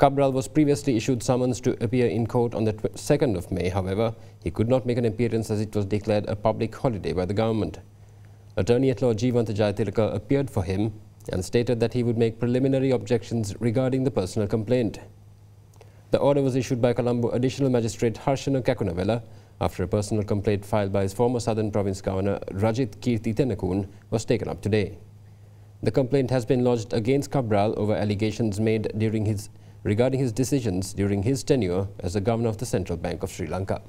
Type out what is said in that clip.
Cabraal was previously issued summons to appear in court on the 2nd of May. However, he could not make an appearance as it was declared a public holiday by the government. Attorney-at-law Jeewantha Jayathilaka appeared for him and stated that he would make preliminary objections regarding the personal complaint. The order was issued by Colombo Additional Magistrate Harshana Kekunawela after a personal complaint filed by his former Southern Province Governor Rajith Keerthi Tennakoon was taken up today. The complaint has been lodged against Cabraal over allegations made during his regarding his decisions during his tenure as the governor of the Central Bank of Sri Lanka.